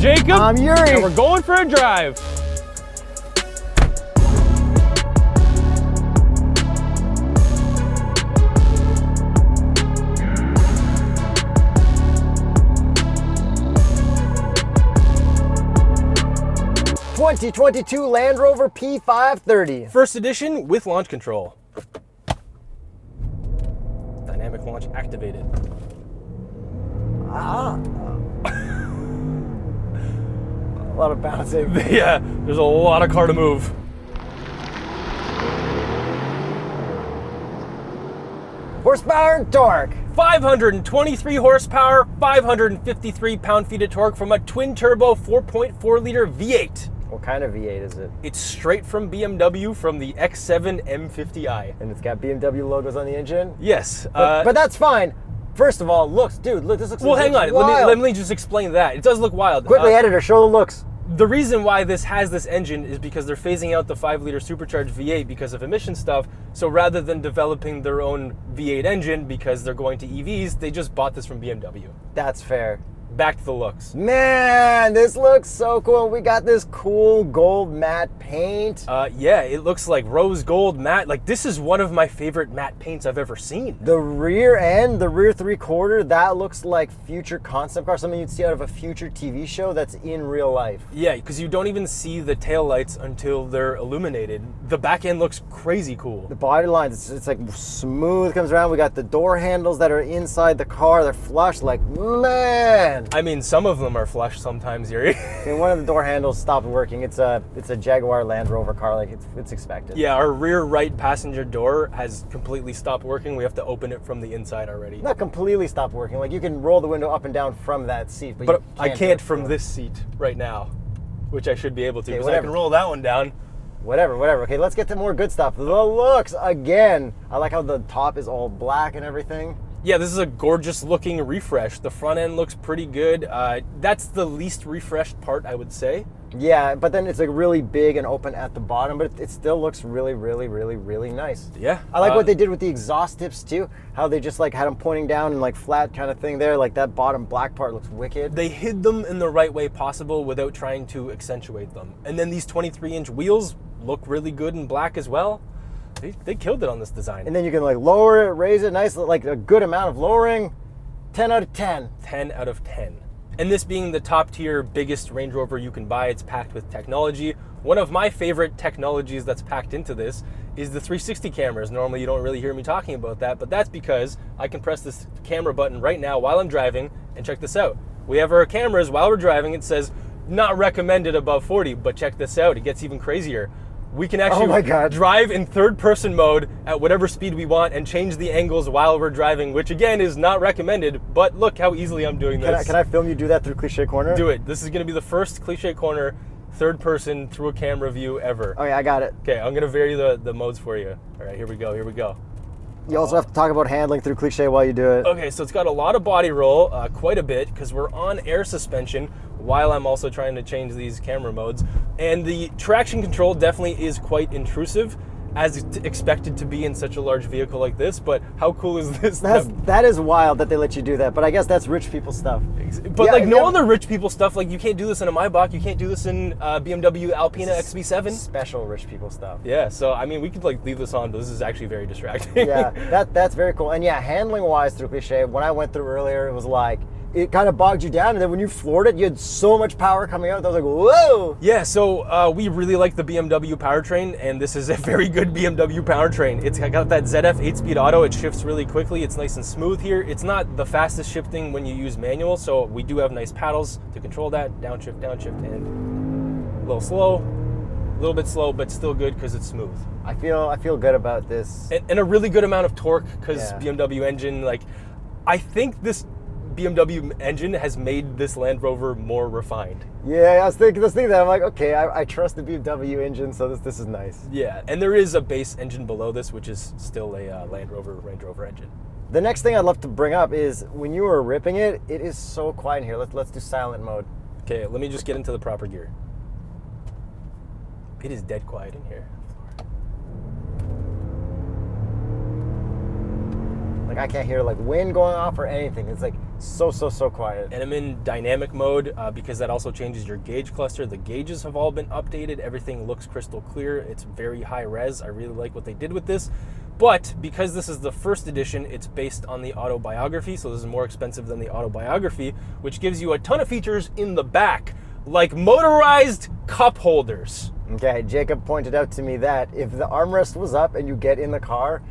Jacob. I'm Yuri. And we're going for a drive. Twenty twenty two Land Rover P530. First edition with launch control. Dynamic launch activated. Lot of bouncing. yeah, there's a lot of car to move. Horsepower and torque. 523 horsepower, 553 pound-feet of torque from a twin-turbo 4.4 liter V8. What kind of V8 is it? It's straight from BMW from the X7 M50i. And it's got BMW logos on the engine. Yes, But, uh, but that's fine. First of all, looks, dude. Look, this looks. well, hang on. Let me, let me just explain that. It does look wild. quickly, Uh, editor, show the looks. The reason why this has this engine is because they're phasing out the 5 liter supercharged V8 because of emission stuff. So rather than developing their own V8 engine because they're going to EVs, they just bought this from BMW. That's fair. Back to the looks. Man, this looks so cool. We got this cool gold matte paint. Uh, yeah, it looks like rose gold matte. Like this is one of my favorite matte paints I've ever seen. The rear end, the rear three quarter, that looks like future concept car, something you'd see out of a future TV show that's in real life. Yeah, because you don't even see the taillights until they're illuminated. The back end looks crazy cool. The body lines, it's, it's like smooth, comes around. We got the door handles that are inside the car, they're flush. Like, man. I mean, some of them are flush sometimes, Yuri. And one of the door handles stopped working. It's a it's a Jaguar Land Rover car, like it's, it's expected. yeah, our rear right passenger door has completely stopped working. We have to open it from the inside already. Not completely stopped working. Like you can roll the window up and down from that seat, but, But you I can't from this seat right now, which I should be able to Okay, because I whatever. can roll that one down. Whatever, whatever. Okay, let's get to more good stuff. The looks again. I like how the top is all black and everything. Yeah, this is a gorgeous looking refresh. The front end looks pretty good. Uh, that's the least refreshed part, I would say. Yeah, but then it's like really big and open at the bottom, but it, it still looks really, really, really, really nice. Yeah. I like uh, what they did with the exhaust tips too. How they just like had them pointing down and like flat kind of thing there. Like that bottom black part looks wicked. They hid them in the right way possible without trying to accentuate them. And then these 23 inch wheels look really good in black as well. They, they killed it on this design. And then you can like lower it, raise it, nice, like a good amount of lowering. 10 out of 10. 10 out of 10. And this being the top tier, biggest Range Rover you can buy, it's packed with technology. One of my favorite technologies that's packed into this is the 360 cameras. Normally, you don't really hear me talking about that, but that's because I can press this camera button right now while I'm driving and check this out. We have our cameras while we're driving. It says not recommended above 40, but check this out. It gets even crazier. We can actually Oh my God. drive in third person mode at whatever speed we want and change the angles while we're driving, which again is not recommended, but look how easily I'm doing this. Can I, can I film you do that through Cliche Corner? do it? This is going to be the first cliche corner third person through a camera view ever. Okay, I got it. Okay, I'm going to vary the, the modes for you. All right, here we go. Here we go. You also have to talk about handling through Cliche while you do it. Okay, so it's got a lot of body roll, uh, quite a bit, because we're on air suspension while I'm also trying to change these camera modes. And the traction control definitely is quite intrusive, as expected to be in such a large vehicle like this. But how cool is this? That's that- that is wild that they let you do that, but I guess that's rich people stuff. but Yeah, like no yeah. other rich people stuff, like you can't do this in a Maybach, you can't do this in uh, BMW Alpina XB7. Special rich people stuff. Yeah, so I mean, we could like leave this on, but this is actually very distracting. yeah, that that's very cool. And yeah, handling wise through cliche, when I went through earlier, it was like it kind of bogged you down, and then when you floored it, you had so much power coming out. That I was like, whoa! Yeah, so uh, we really like the BMW powertrain, and this is a very good BMW powertrain. It's got that ZF 8-speed auto. It shifts really quickly. It's nice and smooth here. It's not the fastest shifting when you use manual, so we do have nice paddles to control that. Downshift, downshift, and a little slow, a little bit slow, but still good because it's smooth. I feel I feel good about this. And, and a really good amount of torque because Yeah. BMW engine. Like, I think this BMW engine has made this Land Rover more refined. Yeah, I was thinking this thing that I'm like, okay, I, I trust the BMW engine, so this this is nice. Yeah, and there is a base engine below this, which is still a uh, Land Rover Range Rover engine. The next thing I'd love to bring up is when you were ripping it, it is so quiet in here. Let's let's do silent mode. Okay, let me just get into the proper gear. It is dead quiet in here. I can't hear like wind going off or anything. It's like so so so quiet. and I'm in dynamic mode uh, because that also changes your gauge cluster. The gauges have all been updated. Everything looks crystal clear. It's very high res. I really like what they did with this. But because this is the first edition, it's based on the autobiography, so this is more expensive than the autobiography, which gives you a ton of features in the back, like motorized cup holders. Okay, Jacob pointed out to me that if the armrest was up and you get in the car,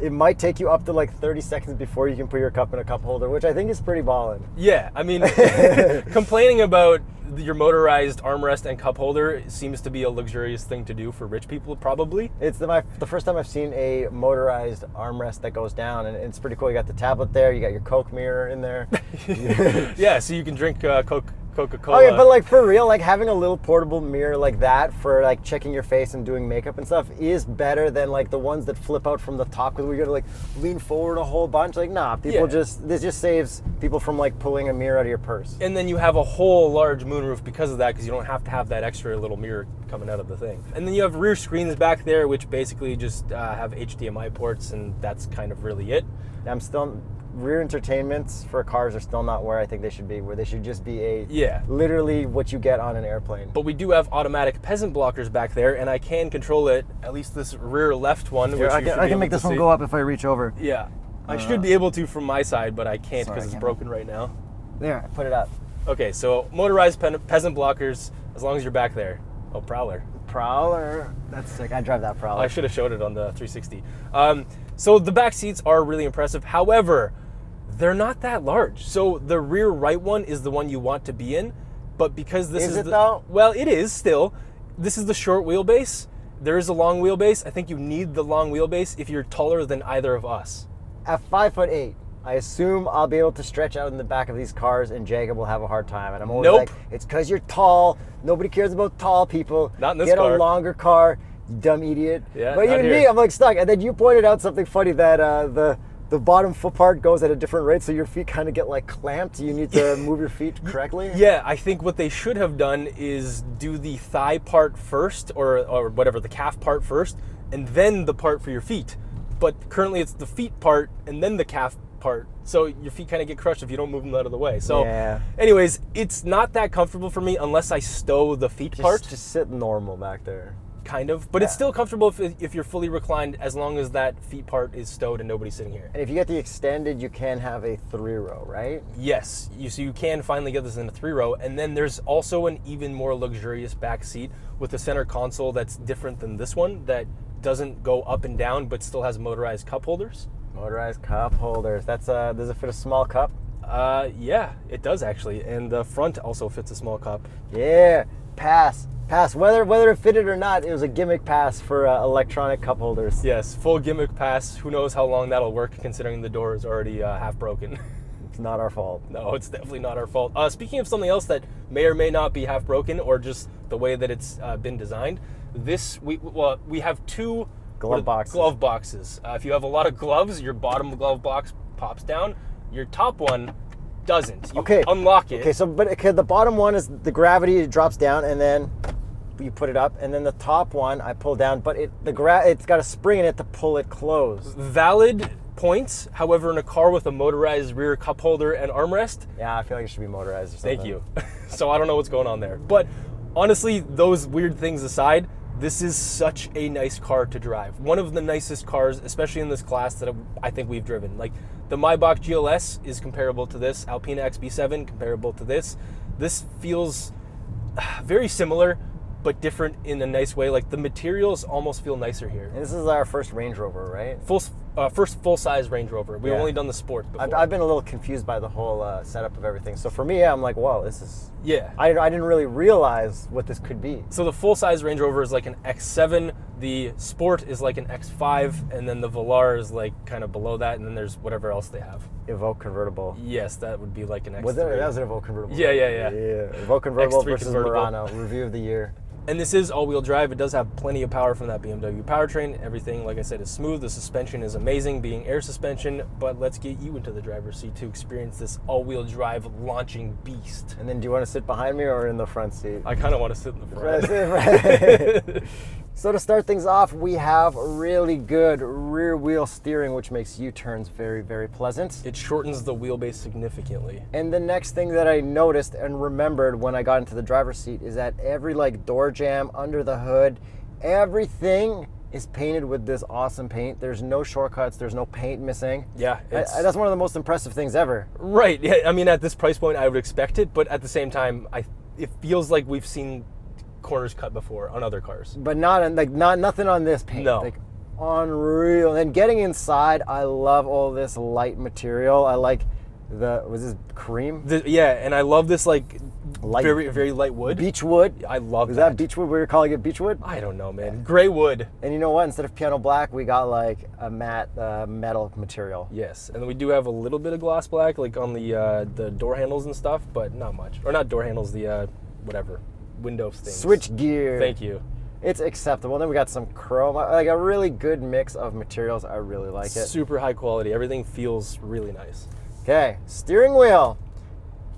it might take you up to like 30 seconds before you can put your cup in a cup holder, which I think is pretty ballin'. Yeah, I mean, complaining about your motorized armrest and cup holder seems to be a luxurious thing to do for rich people, probably. It's the, my, the first time I've seen a motorized armrest that goes down, and it's pretty cool. You got the tablet there, you got your Coke mirror in there. yeah, so you can drink uh, Coke, Coca-Cola. Oh yeah, but like for real, like having a little portable mirror like that for like checking your face and doing makeup and stuff is better than like the ones that flip out from the top because we gotta like lean forward a whole bunch. Like nah, people Yeah. just this just saves people from like pulling a mirror out of your purse. and then you have a whole large moonroof because of that because you don't have to have that extra little mirror coming out of the thing and then you have rear screens back there which basically just uh, have hdmi ports and that's kind of really it I'm still rear entertainments for cars are still not where I think they should be. Where they should just be a Yeah. literally what you get on an airplane. but we do have automatic peasant blockers back there and i can control it at least this rear left one Here, which I you can, I can make this one go up if I reach over. yeah i should be able to from my side but i can't because it's can't. broken right now There, I put it up. okay so motorized pen- peasant blockers as long as you're back there oh prowler Prowler. That's sick. I drive that Prowler. I should have showed it on the 360. Um, so the back seats are really impressive. However, they're not that large. So the rear right one is the one you want to be in, but because this Is is, it the, though? well, it is still. This is the short wheelbase. There is a long wheelbase. I think you need the long wheelbase if you're taller than either of us. At five foot eight, I assume I'll be able to stretch out in the back of these cars, and Jacob will have a hard time. And I'm always Nope. like, "It's because you're tall. Nobody cares about tall people. Not in this Get car." a longer car, you dumb idiot." Yeah, but even me. I'm like stuck. And then you pointed out something funny that uh, the the bottom foot part goes at a different rate, so your feet kind of get like clamped. You need to move your feet correctly. Yeah, I think what they should have done is do the thigh part first, or or whatever the calf part first, and then the part for your feet. But currently, it's the feet part and then the calf part. So your feet kind of get crushed if you don't move them out of the way. So, Yeah. anyways, it's not that comfortable for me unless I stow the feet Just, part, just sit normal back there. Kind of. But it's still comfortable if, if you're fully reclined, as long as that feet part is stowed and nobody's sitting here. And if you get the extended, you can have a three row, right? Yes, you so you can finally get this in a three row, and then there's also an even more luxurious back seat with a center console that's different than this one that doesn't go up and down but still has motorized cup holders. Motorized cup holders. That's uh, does it fit a small cup? Uh, yeah, it does actually, and the front also fits a small cup. Yeah, pass, pass. Whether whether it fitted or not, it was a gimmick pass for uh, electronic cup holders. Yes, full gimmick pass. Who knows how long that'll work considering the door is already uh, half broken. It's not our fault. no, it's definitely not our fault. Uh, speaking of something else that may or may not be half broken or just the way that it's uh, been designed, this we well we have two Glove boxes. Glove boxes. Uh, if you have a lot of gloves, your bottom glove box pops down. Your top one doesn't. You Okay. unlock it. Okay, so but okay, the bottom one is the gravity it drops down, and then you put it up, and then the top one I pull down, but it the gra- it's got a spring in it to pull it closed. Valid points. However, in a car with a motorized rear cup holder and armrest, Yeah, I feel like it should be motorized or something. Thank you. so I don't know what's going on there. But honestly, those weird things aside, this is such a nice car to drive. One of the nicest cars, especially in this class, that I think we've driven. Like the Maybach GLS is comparable to this. Alpina XB7 comparable to this. This feels ah, very similar, but different in a nice way. Like the materials almost feel nicer here. And this is our first Range Rover, right? Full, uh, first full size Range Rover. We've Yeah. only done the sport before. I've, I've been a little confused by the whole uh, setup of everything. So for me, I'm like, whoa, this is. yeah. I, I didn't really realize what this could be. So the full size Range Rover is like an X7, the Sport is like an X5, and then the Velar is like kind of below that, and then there's whatever else they have. Evoque convertible. Yes, that would be like an X3. Was it? That was an Evoque convertible. Yeah, yeah, yeah. Yeah, Evoque convertible X3 versus convertible. Murano. Review of the year. And this is all-wheel drive. It does have plenty of power from that BMW powertrain. Everything, like I said, is smooth. The suspension is amazing, being air suspension. But let's get you into the driver's seat to experience this all-wheel drive launching beast. And then, do you want to sit behind me or in the front seat? I kind of want to sit in the front. So to start things off, we have really good rear wheel steering, which makes U-turns very, very pleasant. it shortens the wheelbase significantly. And the next thing that I noticed and remembered when I got into the driver's seat is that every like door jam under the hood, everything is painted with this awesome paint. There's no shortcuts. There's no paint missing. Yeah, I- I- that's one of the most impressive things ever. Right. Yeah. I mean, at this price point, I would expect it, but at the same time, I it feels like we've seen corners cut before on other cars. But not on like not nothing on this paint. No. Like unreal. And getting inside, I love all this light material. I like the was this cream? The, yeah, and I love this like Light- very very light wood. Beechwood. I love Is that. that beechwood? We were calling it beechwood. I don't know, man. Gray wood. And you know what? Instead of piano black, we got like a matte uh, metal material. Yes, and we do have a little bit of gloss black, like on the uh, the door handles and stuff, but not much. Or not door handles, the uh, whatever window things. Switch gear. Thank you. It's acceptable. Then we got some chrome, like a really good mix of materials. I really like it. Super high quality. Everything feels really nice. Okay, steering wheel.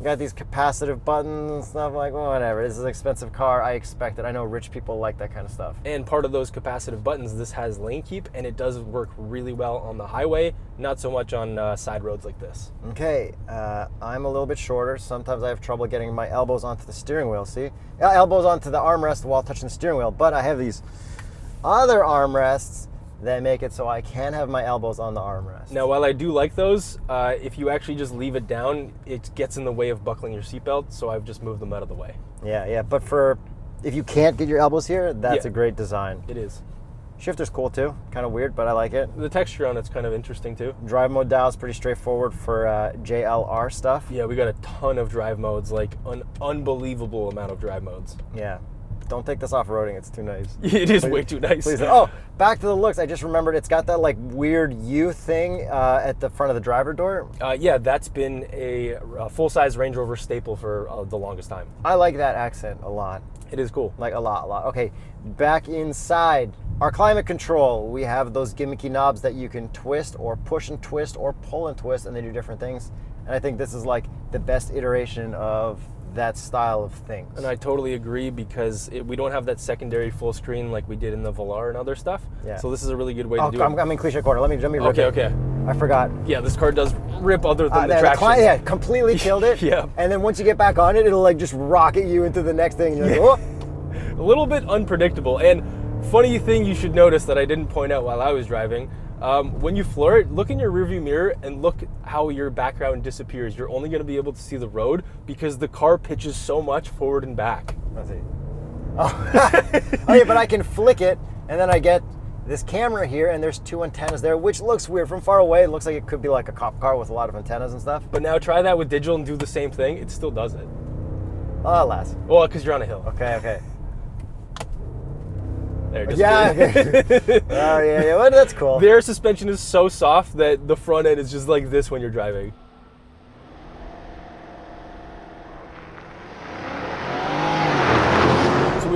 Got these capacitive buttons and stuff like whatever. This is an expensive car. I expect it. I know rich people like that kind of stuff. And part of those capacitive buttons, this has lane keep, and it does work really well on the highway. Not so much on uh, side roads like this. Okay, uh, I'm a little bit shorter. Sometimes I have trouble getting my elbows onto the steering wheel. See, elbows onto the armrest while touching the steering wheel. But I have these other armrests that make it so I can have my elbows on the armrest. Now, while I do like those, uh, if you actually just leave it down, it gets in the way of buckling your seatbelt. So I've just moved them out of the way. Yeah, yeah. But for if you can't get your elbows here, that's Yeah. a great design. It is. Shifter's cool too. Kind of weird, but I like it. The texture on it's kind of interesting too. Drive mode dial is pretty straightforward for uh, JLR stuff. Yeah, we got a ton of drive modes, like an unbelievable amount of drive modes. Yeah. Don't take this off roading. It's too nice. It is way too nice. Please. Oh, back to the looks. I just remembered it's got that like weird U thing uh, at the front of the driver door. Uh, yeah, that's been a, uh full-size Range Rover staple for uh, the longest time. I like that accent a lot. It is cool. Like a lot, a lot. Okay, back inside. Our climate control, we have those gimmicky knobs that you can twist or push and twist or pull and twist and they do different things. And I think this is like the best iteration of that style of things. And I totally agree because it, we don't have that secondary full screen like we did in the Velar and other stuff. Yeah. So this is a really good way oh, to do I'm, it. I'm in cliche corner. Let me, let me rip Okay, it. okay. I forgot. Yeah, this car does rip other than Uh, the traction. yeah, completely killed it. Yeah. And then once you get back on it, it'll like just rocket you into the next thing. Like, oh. a little bit unpredictable. And funny thing you should notice that I didn't point out while I was driving. Um, when you floor it, look in your rearview mirror and look how your background disappears. You're only going to be able to see the road because the car pitches so much forward and back. Let's see. Oh. oh yeah, but I can flick it, and then I get this camera here, and there's two antennas there, which looks weird from far away. It looks like it could be like a cop car with a lot of antennas and stuff. But now try that with digital and do the same thing. It still does it. Oh, alas. Well, because you're on a hill. Okay, okay. There, just Yeah. oh yeah, yeah. Well, that's cool. the air suspension is so soft that the front end is just like this when you're driving.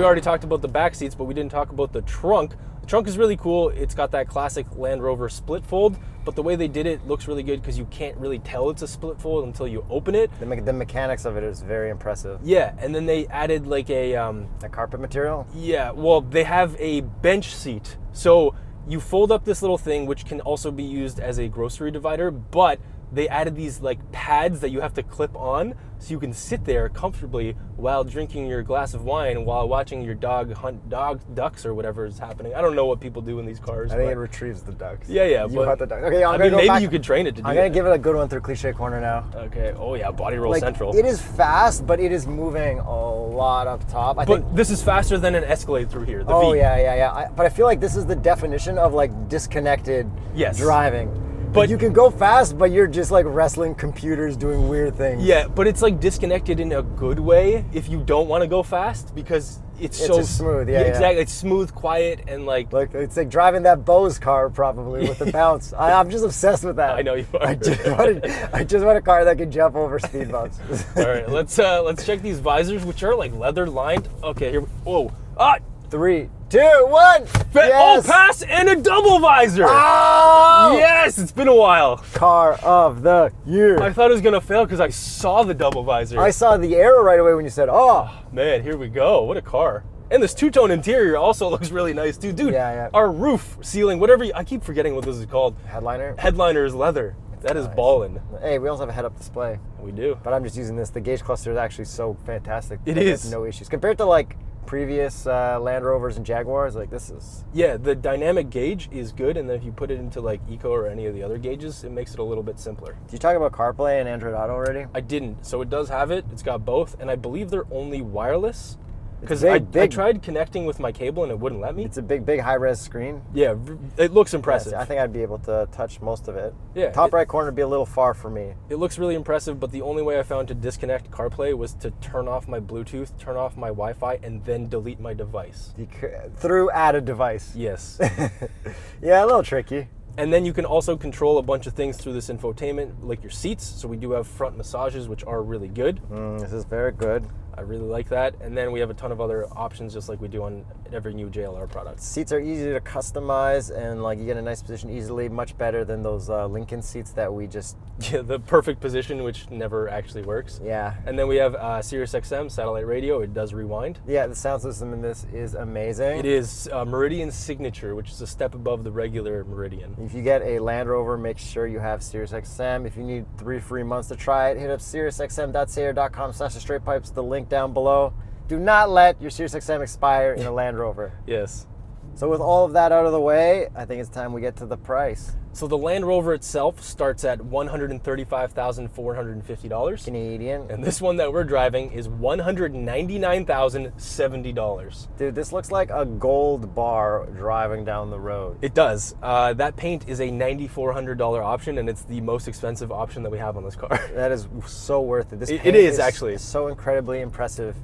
We already talked about the back seats, but we didn't talk about the trunk. The trunk is really cool. It's got that classic Land Rover split fold, but the way they did it looks really good because you can't really tell it's a split fold until you open it. The, me- the mechanics of it is very impressive. Yeah, and then they added like a um, The carpet material. Yeah, well, they have a bench seat. So you fold up this little thing, which can also be used as a grocery divider, but they added these like pads that you have to clip on so you can sit there comfortably while drinking your glass of wine while watching your dog hunt dog ducks or whatever is happening. I don't know what people do in these cars. I think but- it retrieves the ducks. yeah, yeah. You hunt the ducks. Okay, I'm I mean, maybe back- you could train it to do I'm gonna that. give it a good one through cliche corner now. Okay. Oh yeah, body roll Like central. it is fast, but it is moving a lot up top. I think but this is faster than an Escalade through here. The Oh V. yeah, yeah, yeah. I, but I feel like this is the definition of like disconnected Yes. driving. But- you can go fast, but you're just like wrestling computers doing weird things. Yeah, but it's like disconnected in a good way if you don't want to go fast because it's, It's so smooth, yeah, yeah. exactly. It's smooth, quiet, and like Like it's like driving that Bose car probably with the bounce. I, I'm just obsessed with that. I know you are. I just, want a, I just want a car that can jump over speed bumps. all right, let's uh, let's check these visors, which are like leather lined. Okay, here. We, whoa, Ah, Three, two, one. Oh, yes. oh, pass and a double visor. Oh! Yes, it's been a while. Car of the year. I thought it was gonna fail because I saw the double visor. I saw the error right away when you said, "Oh." Ah, man, here we go. What a car. And this two-tone interior also looks really nice too. Dude, Yeah, yeah. our roof, ceiling, whatever, you, I keep forgetting what this is called. Headliner. Headliner is leather. That is Nice. ballin'. Hey, we also have a head-up display, We do. but I'm just using this. The gauge cluster is actually so fantastic. It is. No issues compared to like previous uh, Land Rovers and Jaguars. Like this is. Yeah, the dynamic gauge is good, and then if you put it into like Eco or any of the other gauges, it makes it a little bit simpler. Did you talk about CarPlay and Android Auto already? I didn't, so it does have it. It's got both, and I believe they're only wireless. Because I, I tried connecting with my cable and it wouldn't let me. It's a big, big high-res screen. Yeah, it looks impressive. Yes, I think I'd be able to touch most of it. Yeah, Top it- right corner would be a little far for me. It looks really impressive, but the only way I found to disconnect CarPlay was to turn off my Bluetooth, turn off my Wi-Fi, and then delete my device. Through added device. Yes. Yeah, a little tricky. and then you can also control a bunch of things through this infotainment, like your seats. So we do have front massages, which are really good. Mm, this is very good. I really like that. And then we have a ton of other options, just like we do on every new JLR product. Seats are easy to customize, and like you get a nice position easily. Much better than those uh, Lincoln seats that we just. Yeah, the perfect position, which never actually works. Yeah. And then we have uh, Sirius XM satellite radio. It does rewind. Yeah, the sound system in this is amazing. It is uh, Meridian Signature, which is a step above the regular Meridian. If you get a Land Rover, make sure you have SiriusXM. If you need three free months to try it, hit up SiriusXM.sayer.com slash the straight pipes, the link down below. Do not let your SiriusXM expire in a Land Rover. Yes. So with all of that out of the way, I think it's time we get to the price. So the Land Rover itself starts at $135,450. Canadian. And this one that we're driving is $199,070. Dude, this looks like a gold bar driving down the road. It does. Uh, that paint is a $9,400 option, and it's the most expensive option that we have on this car. That is so worth it. This It- it paint is, actually. so incredibly impressive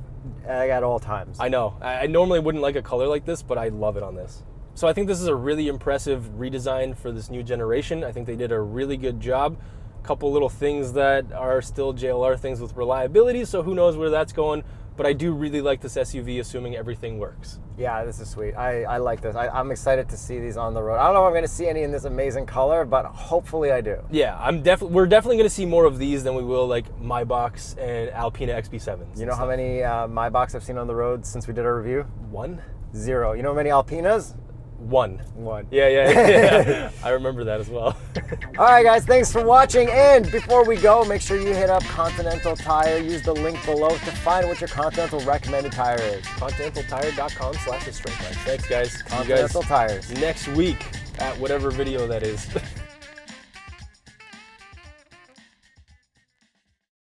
at all times. I know. I normally wouldn't like a color like this, but I love it on this. So I think this is a really impressive redesign for this new generation. I think they did a really good job. A couple little things that are still JLR things with reliability, so who knows where that's going. But I do really like this SUV, assuming everything works. Yeah, this is sweet. I, I like this. I, I'm excited to see these on the road. I don't know if I'm going to see any in this amazing color, but hopefully I do. Yeah, I'm definitely. We're definitely going to see more of these than we will like Maybachs and Alpina XB7s. You know how many uh, Maybachs I've seen on the road since we did our review? One. Zero. You know how many Alpinas? One. One. Yeah, yeah, yeah. I remember that as well. All right, guys, thanks for watching. And before we go, make sure you hit up Continental Tire. Use the link below to find what your Continental recommended tire is. ContinentalTire.com slash the straight line. Thanks, guys. You guys Continental Tires. next week at whatever video that is.